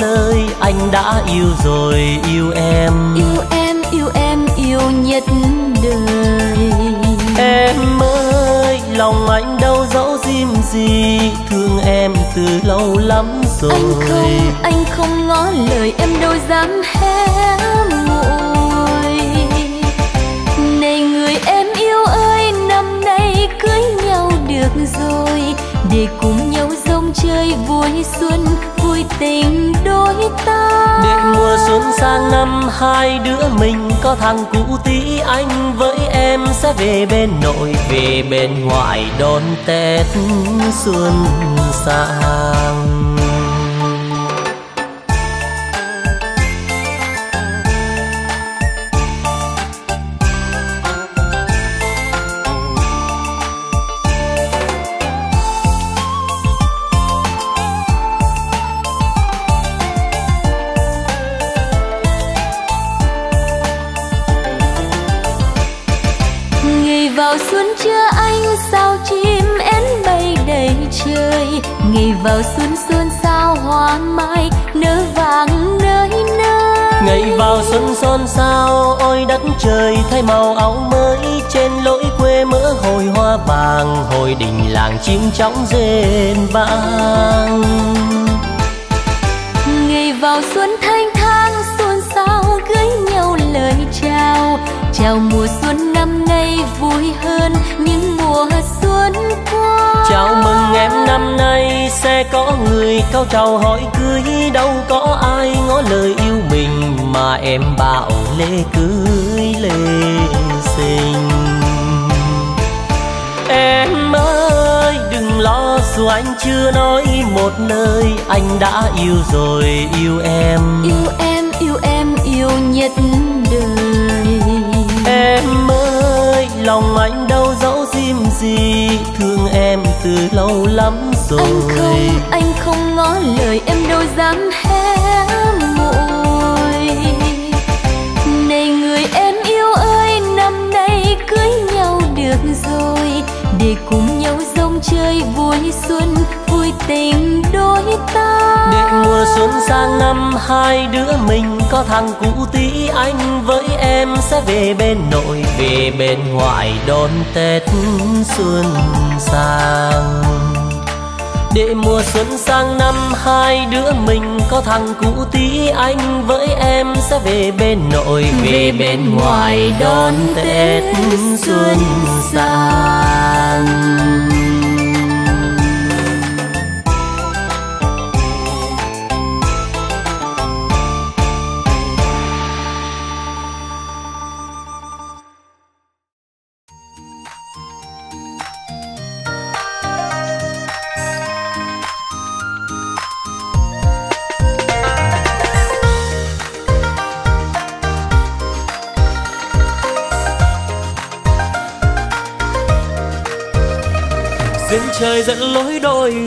nơi anh đã yêu rồi yêu em. Yêu em yêu em yêu nhất đời. Em ơi lòng anh đâu dẫu diêm gì thương em từ lâu lắm rồi. Anh không anh không ngó lời em đâu dám hé môi. Này người em yêu ơi năm nay cưới nhau được rồi để cùng nhau dông chơi vui xuân tình đôi ta. Để mùa xuân sang năm, hai đứa mình có thằng cũ tí anh. Với em sẽ về bên nội, về bên ngoại đón tết xuân sang. Ngày vào xuân xuân sao hoa mai nở vàng nơi nơi. Ngày vào xuân xuân sao ôi đất trời thay màu áo mới. Trên lối quê mỡ hồi hoa vàng hồi đình làng chim chóng rền vang. Ngày vào xuân thanh thang xuân sao gửi nhau lời chào. Chào mùa xuân năm nay vui hơn chào mừng em năm nay sẽ có người cao trào hỏi cưới. Đâu có ai ngỏ lời yêu mình mà em bảo lễ cưới lễ sinh em ơi đừng lo dù anh chưa nói một lời anh đã yêu rồi yêu em. Yêu em yêu em yêu nhất đời. Em lòng anh đâu dẫu diêm gì? Thương em từ lâu lắm rồi. Anh không anh không ngó lời em đâu dám hé môi. Này người em yêu ơi, năm nay cưới nhau được rồi. Để cùng nhau chơi vui xuân vui tình đôi ta. Để mùa xuân sang năm hai đứa mình có thằng cũ tí anh với em sẽ về bên nội về bên ngoại đón tết xuân sang. Để mùa xuân sang năm hai đứa mình có thằng cũ tí anh với em sẽ về bên nội về bên ngoài đón tết xuân sang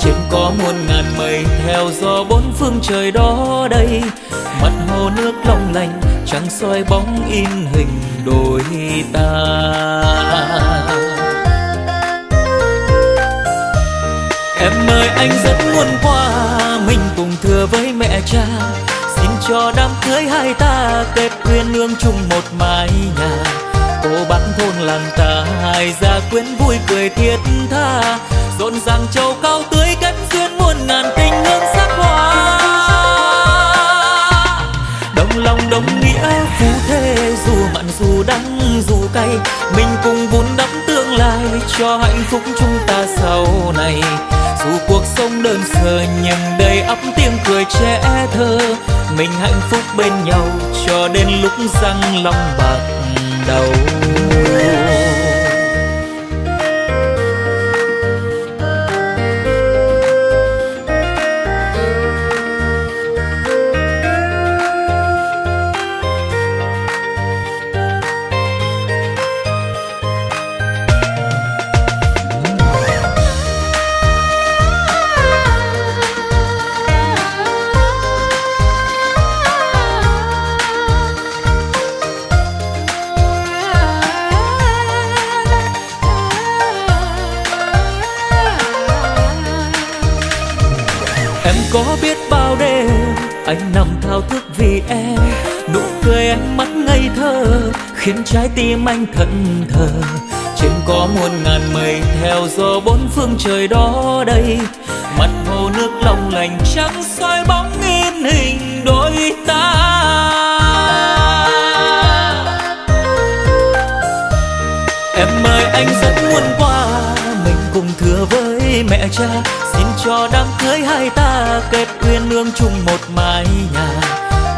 trên có muôn ngàn mây theo gió bốn phương trời đó đây. Mặt hồ nước long lanh, trăng soi bóng in hình đôi ta. Em ơi, anh rất muốn qua mình cùng thừa với mẹ cha. Xin cho đám cưới hai ta kết quyên nương chung một mái nhà cô bác thôn làng ta hai gia quyến vui cười thiết tha. Rộn ràng châu cao tươi cất duyên muôn ngàn tình hương sắc hoa. Đồng lòng đồng nghĩa phú thế dù mặn dù đắng dù cay, mình cùng vun đắp tương lai cho hạnh phúc chúng ta sau này. Dù cuộc sống đơn sơ nhưng đầy ắp tiếng cười trẻ thơ, mình hạnh phúc bên nhau cho đến lúc răng long bạc đầu. Anh nằm thao thức vì em nụ cười ánh mắt ngây thơ, khiến trái tim anh thẫn thờ. Trên có muôn ngàn mây theo gió bốn phương trời đó đây, mặt hồ nước long lành trắng soi bóng in hình đôi ta. Em ơi, anh rất muốn qua, mình cùng thừa với mẹ cha cho đám cưới hai ta kết duyên nương chung một mái nhà.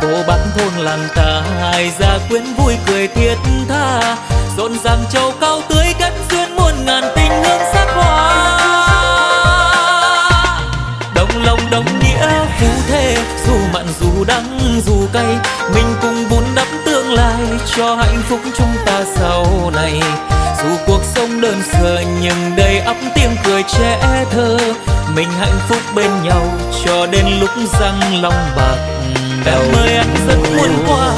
Cô bác thôn làng ta hai gia quyến vui cười thiết tha. Rộn ràng châu cao tưới cất duyên muôn ngàn tình hương sắc hoa. Đồng lòng đồng nghĩa phú thê, dù mặn dù đắng dù cay, mình cùng vun đắp tương lai cho hạnh phúc sau này. Dù cuộc sống đơn sơ nhưng đầy ắp tiếng cười trẻ thơ. Mình hạnh phúc bên nhau cho đến lúc răng long bạc đầu mời anh rất muốn qua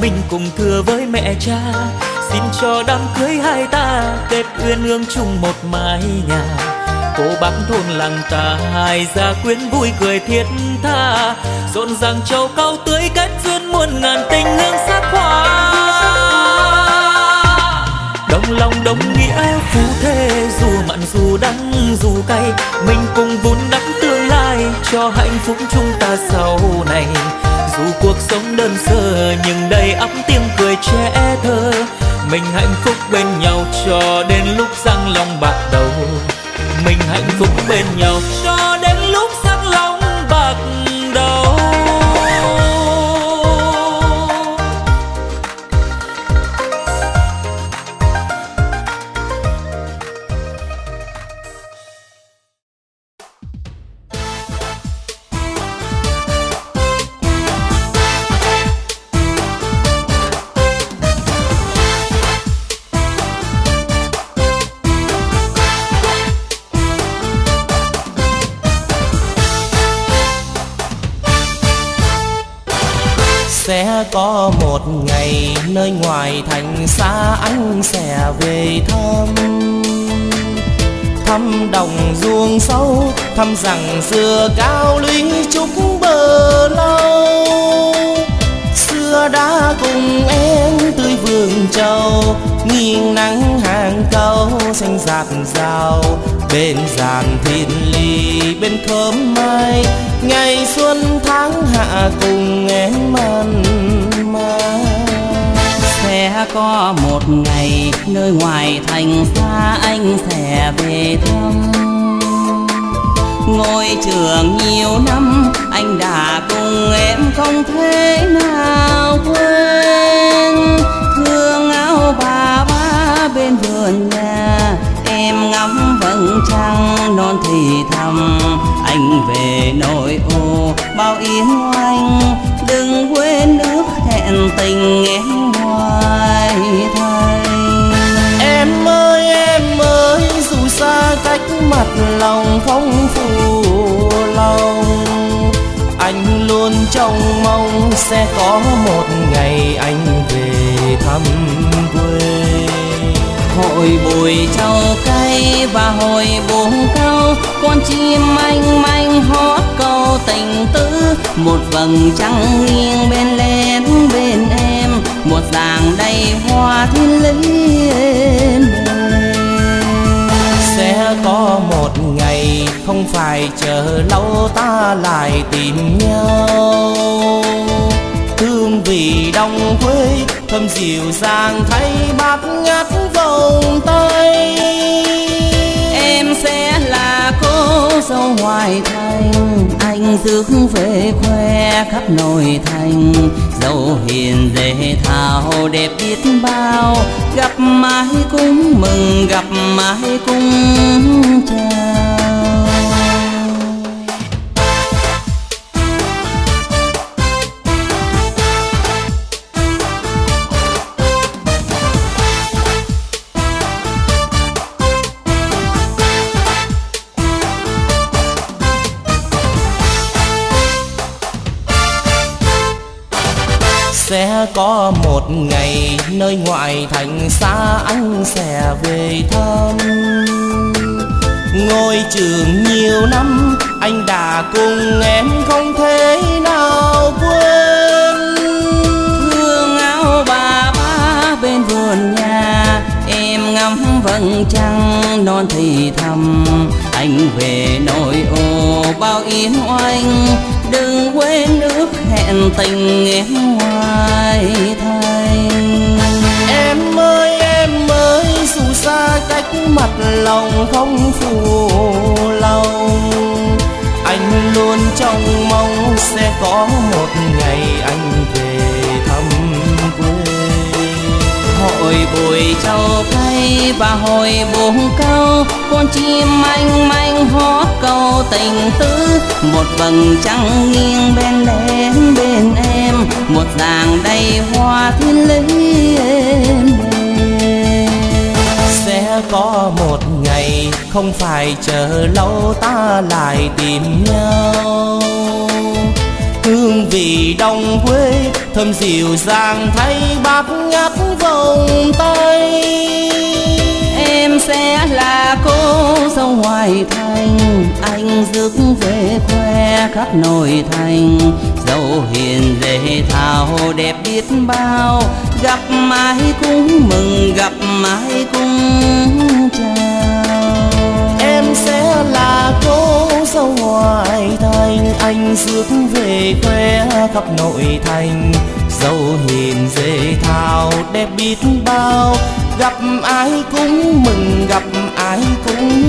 mình cùng thưa với mẹ cha. Xin cho đám cưới hai ta kết uyên ương chung một mái nhà. Cô bác thôn làng ta hai gia quyến vui cười thiết tha. Rộn ràng châu cao tươi kết duyên muôn ngàn tình hương sắc hoa cay. Mình cùng vun đắp tương lai cho hạnh phúc chúng ta sau này. Dù cuộc sống đơn sơ, nhưng đầy ắp tiếng cười trẻ thơ. Mình hạnh phúc bên nhau cho đến lúc răng long bạc đầu. Mình hạnh phúc bên nhau thăm xưa cao lũy trúc bờ lâu xưa đã cùng em tươi vườn trầu, nghiêng nắng hàng câu xanh rạt rào. Bên giàn thiên ly bên khóm mai, ngày xuân tháng hạ cùng em mặn mà sẽ có một ngày, nơi ngoài thành xa anh sẽ về thăm ngôi trường nhiều năm, anh đã cùng em không thể nào quên. Thương áo bà ba bên vườn nhà, em ngắm vầng trăng non thì thầm. Anh về nội ô, bao yến oanh đừng quên ước hẹn tình em. Lòng không phụ lòng anh luôn trông mong sẽ có một ngày anh về thăm quê hội bùi trầu cây và hồi buồn cao, con chim manh manh hót câu tình tứ một vầng trăng nghiêng bên lên bên em một dàng đầy hoa thiên lý sẽ có một ngày không phải chờ lâu ta lại tìm nhau. Thương vì đông quê, thơm dịu dàng thay bát ngát vòng tay. Sâu hoài ngoài thành, anh rước về khoe khắp nội thành. Dâu hiền dễ thảo đẹp biết bao, gặp mãi cũng mừng, gặp mãi cũng chào sẽ có một ngày nơi ngoại thành xa anh sẽ về thăm. Ngôi trường nhiều năm, anh đã cùng em không thể nào quên. Hương áo bà ba bên vườn nhà, em ngắm vầng trăng non thì thầm. Anh về nội ô bao yến oanh đừng quên ước hẹn tình em ngoài thành. Em ơi em ơi, dù xa cách mặt lòng không phù lòng, anh luôn trông mong sẽ có một ngày anh hồi bụi trâu cây và hồi buông câu con chim manh manh hót câu tình tứ. Một vầng trăng nghiêng bên đến bên em, một làng đầy hoa thiên lý em. Sẽ có một ngày không phải chờ lâu, ta lại tìm nhau hương vị đồng quê, thơm dịu dàng thay bát ngát vòng tay. Em sẽ là cô dâu ngoài thành, anh rước về khoe khắp nội thành. Dâu hiền dễ thảo đẹp biết bao, gặp mãi cũng mừng, gặp mãi cũng chào rước về khoe khắp nội thành. Dâu hiền dễ thao, đẹp biết bao, gặp ai cũng mừng, gặp ai cũng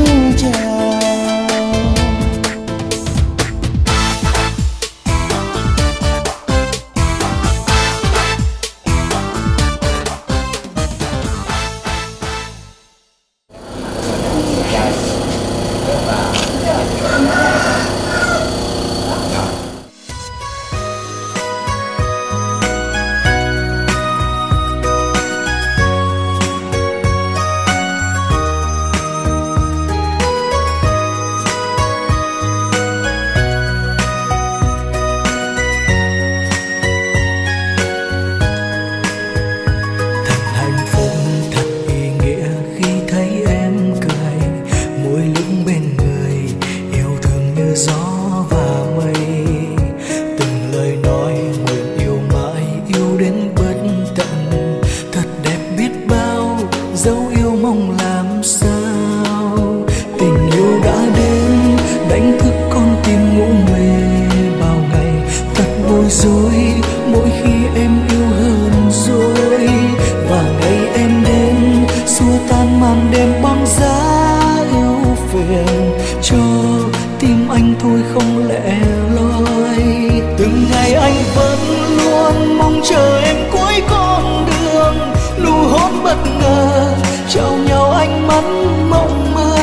ngắm mộng mơ.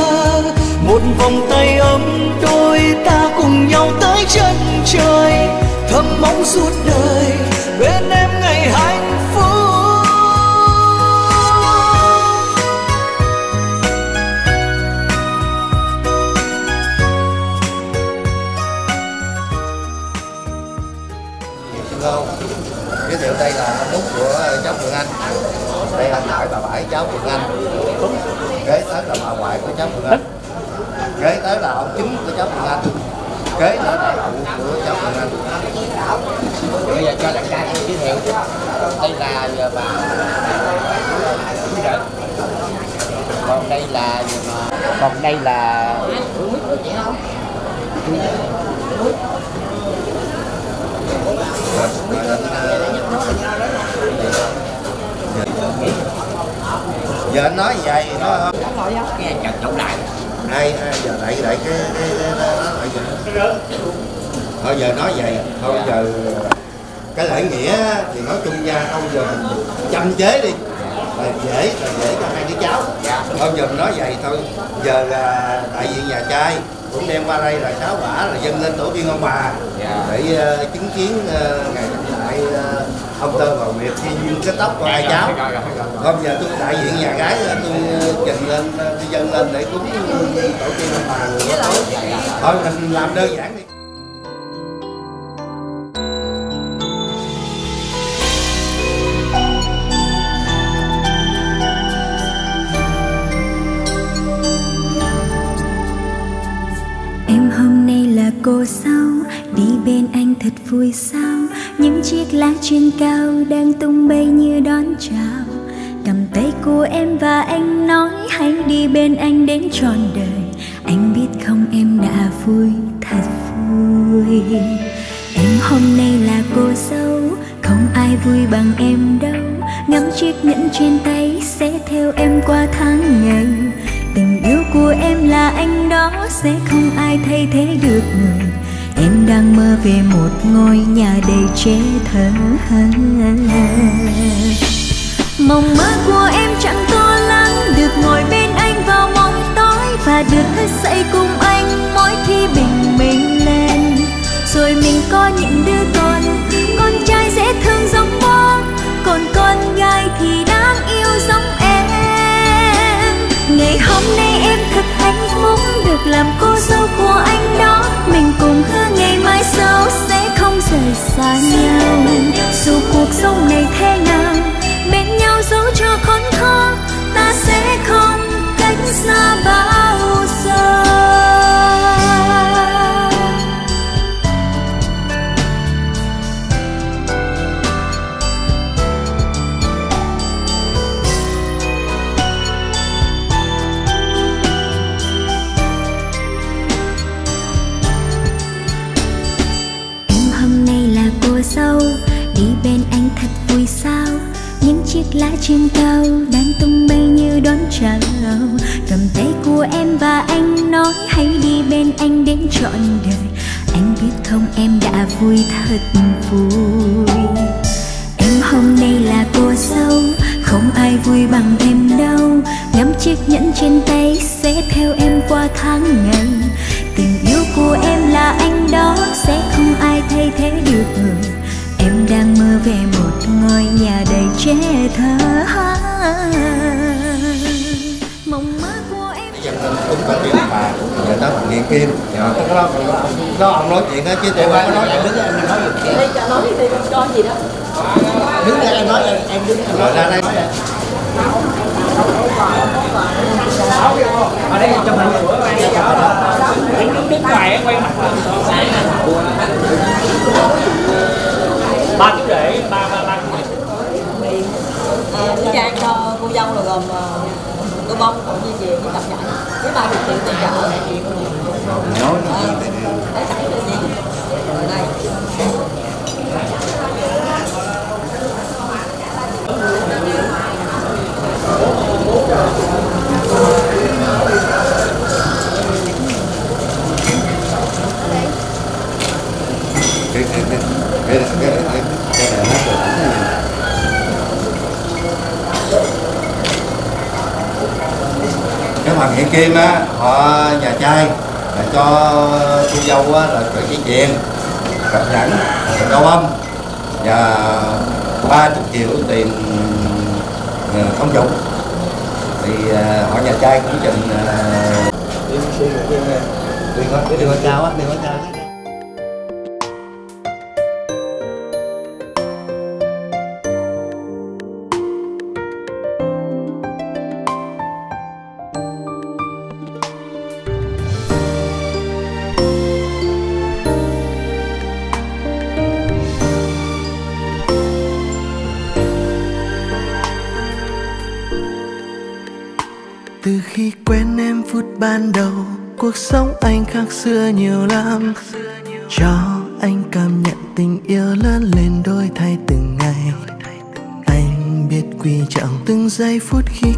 Một vòng tay ấm đôi ta cùng nhau tới chân trời thầm mong suốt đời. Anh đây anh hỏi bà bảy cháu Phương Anh. Kế tới là bà ngoại của cháu Phương Anh. Kế tới là ông chính của cháu Phương Anh. Kế tới là cụ của cháu Phương Anh. Bây giờ cho đại ca giới thiệu. Đây là giờ bà còn đây là còn đây là vợ nói vậy dạ, nó dạ, dạ, nghe chặt chỗ đại đây giờ đẩy đẩy cái cái cái đó thôi giờ nói vậy thôi giờ à, cái lễ nghĩa thì nói chung ra thôi giờ mình chăm chế đi. Là dễ là dễ cho hai đứa cháu. Thôi giờ mình nói vậy thôi giờ là đại diện nhà trai cũng đem qua đây là sáu quả là dâng lên tổ tiên ông bà. Để uh, chứng kiến uh, ngày không tơ vào việc khi duyên cái tóc của ai dạ, dạ, cháu? Dạ, hôm giờ tôi đại diện nhà gái là tôi ờ, trình lên ờ, tôi dâng lên để cúng ờ, tổ tiên ông bà. Thôi mình làm đơn giản đi. Em hôm nay là cô sao đi bên anh thật vui sao? những chiếc lá trên cao đang tung bay như đón chào. Cầm tay cô em và anh nói, hãy đi bên anh đến trọn đời. Anh biết không em đã vui thật vui. Em hôm nay là cô dâu, không ai vui bằng em đâu. Ngắm chiếc nhẫn trên tay sẽ theo em qua tháng ngày. Tình yêu của em là anh đó, sẽ không ai thay thế được người em đang mơ về một ngôi nhà đầy trẻ thơ mong mơ của em chẳng to lắm, được ngồi bên anh vào mong tối và được thức dậy cùng anh mỗi khi bình minh lên. Rồi mình có những đứa con con trai dễ thương giống bố, còn con gái thì đáng yêu giống em ngày hôm nay em thật hạnh phúc được làm cô dâu của anh đó. Mình cùng hứa ngày mai sau sẽ không rời xa nhau. Dù cuộc sống này thế nào, bên nhau dẫu cho khốn khó, ta sẽ không cách xa bao giờ. Chiếc lá trên cao, Đang tung bay như đón chào Cầm tay của em và anh nói, Hãy đi bên anh đến trọn đời. Anh biết không, em đã vui thật vui. Em hôm nay là cô dâu, Không ai vui bằng em đâu. Ngắm chiếc nhẫn trên tay Sẽ theo em qua tháng ngày. Tình yêu của em là anh đó, Sẽ không ai thay thế được người. Em đang mơ về một ngôi nhà đầy trẻ thơ Mộng mơ của em. Dân mình cũng có chuyện bà người ta nghiện kim đó đó đó ông nói chuyện đó chứ tôi không nói đứng nói nói thì cho gì đó đứng đây anh nói em đứng rồi ra đây. Ở đây chụp hình. Đứng đứng ngoài quay mặt ba chú rể ba ba ba chú trang cho cô dâu là gồm ờ, cô bông cũng như chị với tập nhảy với ba điều kiện tình trợ nói Get it, get it, get it. Cái hoàng nghiện kim á họ nhà trai là cho cô dâu á là cởi dây chuyền cặp nhẫn cao âm và ba chục triệu tiền ờ, thông không dụng thì ờ, họ nhà trai cũng trình uh, ờ, đi đi đi đi đi. Cao á đi cao á. Xưa nhiều lắm. Cho anh cảm nhận tình yêu lớn lên đôi thay từng ngày. Anh biết quý trọng từng giây phút khi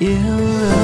người yêu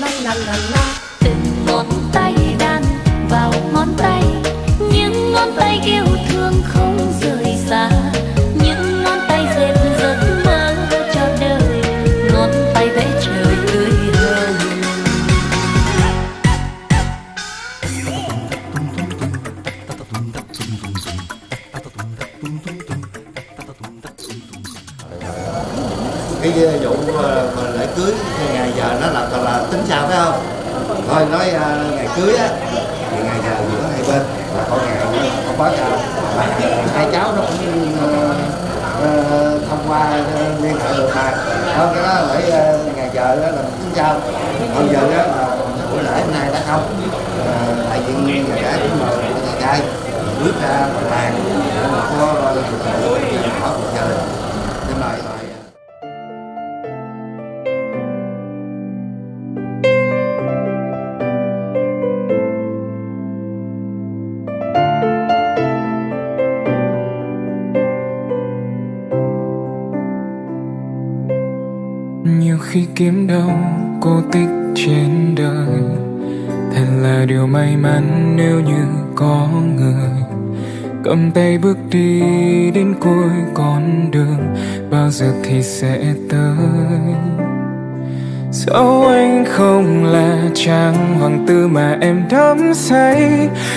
từng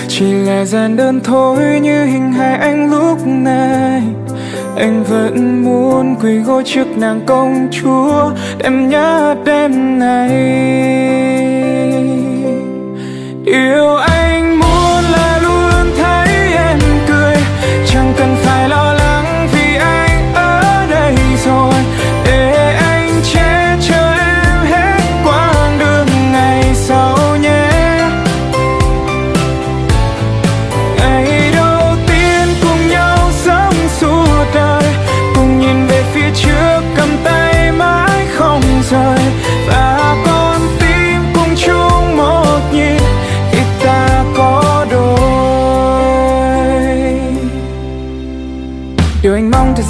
Chỉ là gian đơn thôi như hình hài anh lúc này. Anh vẫn muốn quỳ gối trước nàng công chúa Em nhớ đêm này. Điều anh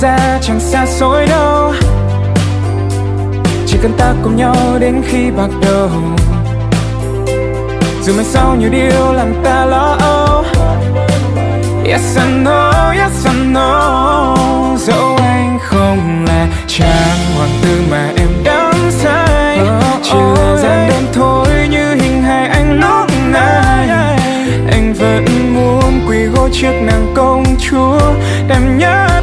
ra chẳng xa xôi đâu. Chỉ cần ta cùng nhau đến khi bạc đầu. Dù mai sau nhiều điều làm ta lo âu. Yes I know, yes I know. Dẫu anh không là chàng hoàng tử mà em đắm say. Chỉ là gian đơn thôi như hình hài anh lúc này. Anh vẫn muốn quỳ gối trước nàng công chúa. Đêm nhớ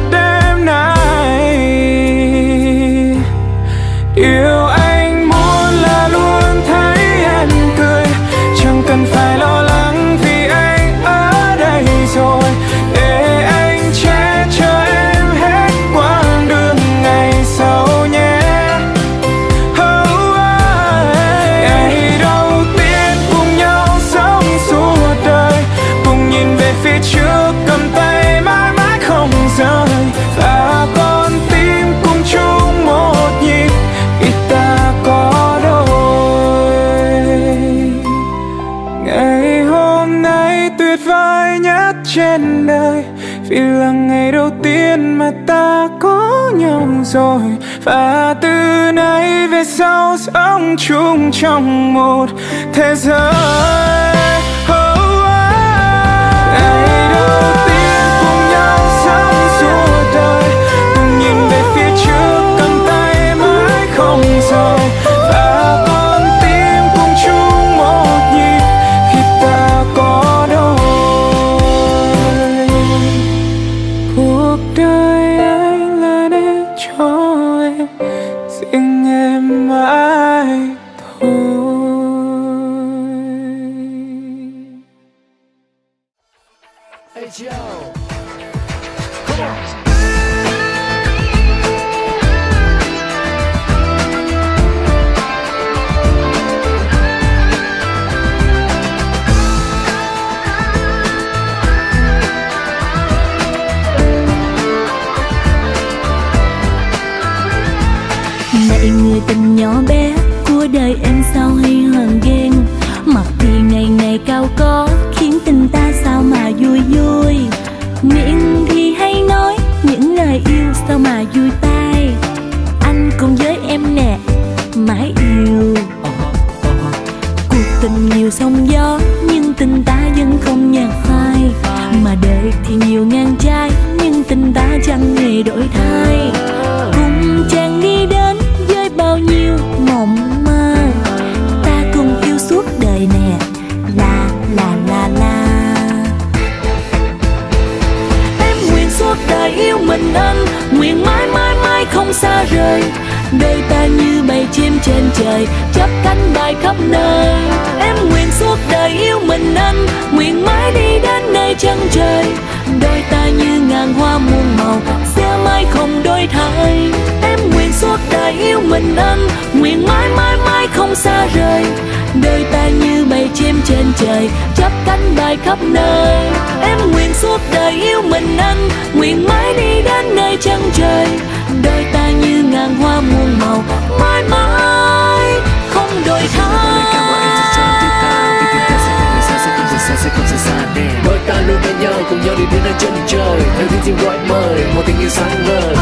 rồi Và từ nay về sau sống chung trong một thế giới. Khắp nơi. Em nguyện suốt đời yêu mình anh Nguyện mãi đi đến nơi chân trời. Đôi ta như ngàn hoa muôn màu Sẽ mãi không đôi thay. Em nguyện suốt đời yêu mình anh Nguyện mãi mãi mãi không xa rời. Đời ta như bầy chim trên trời Chắp cánh bay khắp nơi. Em nguyện suốt đời yêu mình anh Nguyện mãi đi đến nơi chân trời. Đời ta như ngàn hoa muôn màu, Mãi mãi không đổi thay Đôi ta luôn bên nhau cùng nhau đi đến nơi chân trời. Theo tiếng chim gọi mời một tình yêu sáng ngời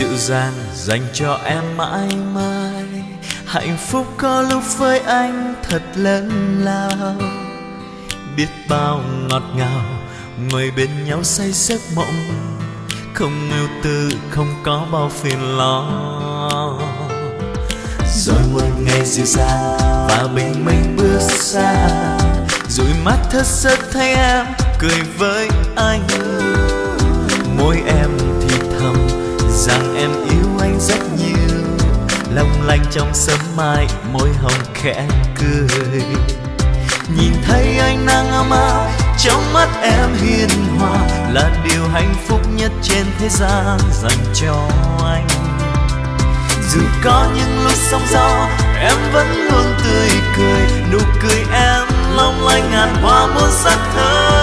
dịu dàng dành cho em mãi mãi. Hạnh phúc có lúc với anh thật lớn lao. Biết bao ngọt ngào ngồi bên nhau say giấc mộng. Không ưu tư, không có bao phiền lo. Rồi một ngày dịu dàng và bình minh bước xa. Rồi mắt thật sớt thấy em cười với anh. Môi em rằng em yêu anh rất nhiều. Long lanh trong sớm mai, môi hồng khẽ cười. Nhìn thấy anh đang ấm áp, trong mắt em hiền hòa, là điều hạnh phúc nhất trên thế gian dành cho anh. Dù có những lúc sóng gió, em vẫn luôn tươi cười. Nụ cười em long lanh ngàn hoa muôn sắc thơ.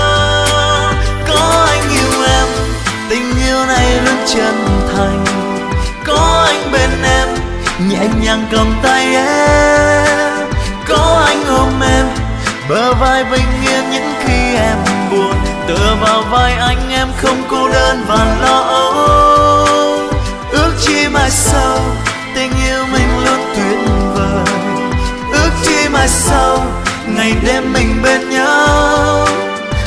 Tình yêu này luôn chân thành. Có anh bên em, nhẹ nhàng cầm tay em. Có anh ôm em, bờ vai bình yên những khi em buồn. Tựa vào vai anh em không cô đơn và lo âu. Ước chi mai sau, tình yêu mình luôn tuyệt vời. Ước chi mai sau, ngày đêm mình bên nhau.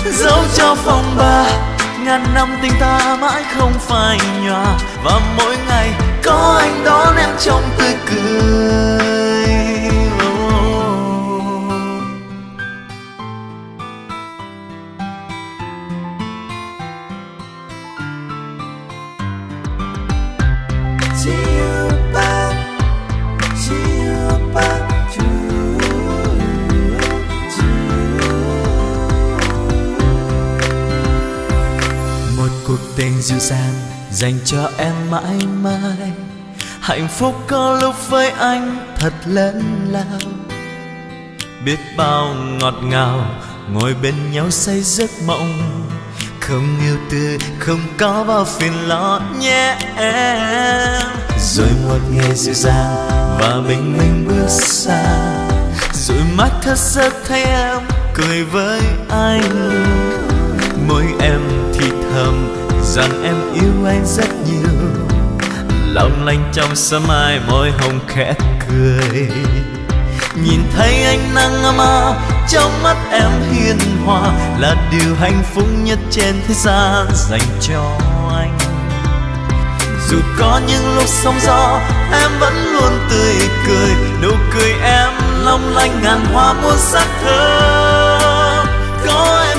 Dẫu cho phòng ba ngàn năm tình ta mãi không phai nhòa. Và mỗi ngày có anh đón em trong tươi cười. Dịu dàng dành cho em mãi mãi. Hạnh phúc có lúc với anh thật lớn lao. Biết bao ngọt ngào ngồi bên nhau say giấc mộng. Không yêu tư không có bao phiền lo nhé em. Rồi một ngày dịu dàng và bình minh bước xa. Rồi mắt thật giấc thấy em cười với anh. Môi em thì thầm rằng em yêu anh rất nhiều. Long lanh trong sớm mai môi hồng khẽ cười. Nhìn thấy anh nắng ấm áp, trong mắt em hiền hòa là điều hạnh phúc nhất trên thế gian dành cho anh. Dù có những lúc sóng gió, em vẫn luôn tươi cười. Nụ cười em long lanh ngàn hoa muôn sắc thơ có em.